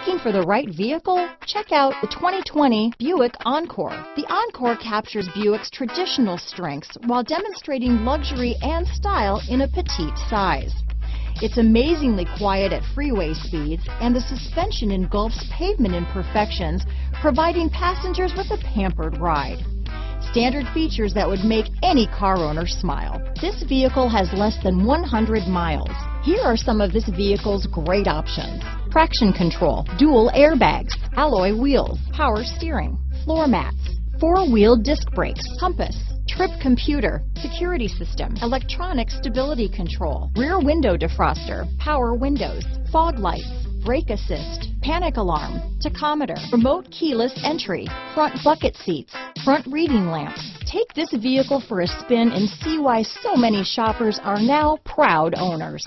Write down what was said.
Looking for the right vehicle? Check out the 2020 Buick Encore. The Encore captures Buick's traditional strengths while demonstrating luxury and style in a petite size. It's amazingly quiet at freeway speeds, and the suspension engulfs pavement imperfections, providing passengers with a pampered ride. Standard features that would make any car owner smile. This vehicle has less than 100 miles. Here are some of this vehicle's great options. Traction control, dual airbags, alloy wheels, power steering, floor mats, four-wheel disc brakes, compass, trip computer, security system, electronic stability control, rear window defroster, power windows, fog lights, brake assist, panic alarm, tachometer, remote keyless entry, front bucket seats, front reading lamps. Take this vehicle for a spin and see why so many shoppers are now proud owners.